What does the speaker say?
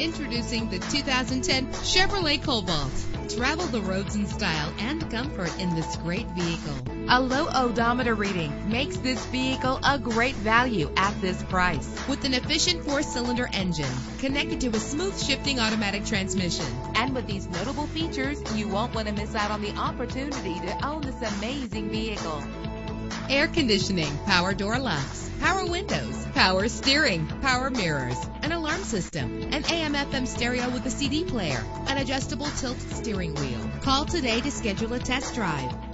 Introducing the 2010 Chevrolet Cobalt. Travel the roads in style and comfort in this great vehicle. A low odometer reading makes this vehicle a great value at this price. With an efficient four-cylinder engine connected to a smooth shifting automatic transmission. And with these notable features, you won't want to miss out on the opportunity to own this amazing vehicle. Air conditioning, power door locks, power windows, power steering, power mirrors, an alarm system, an AM FM stereo with a CD player, an adjustable tilt steering wheel. Call today to schedule a test drive.